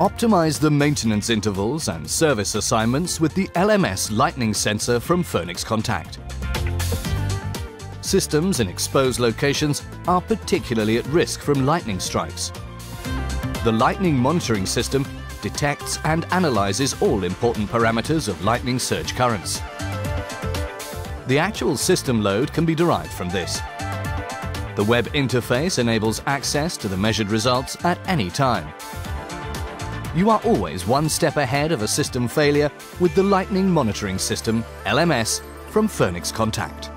Optimize the maintenance intervals and service assignments with the LMS lightning sensor from Phoenix Contact. Systems in exposed locations are particularly at risk from lightning strikes. The lightning monitoring system detects and analyzes all important parameters of lightning surge currents. The actual system load can be derived from this. The web interface enables access to the measured results at any time. You are always one step ahead of a system failure with the Lightning Monitoring System, LMS, from Phoenix Contact.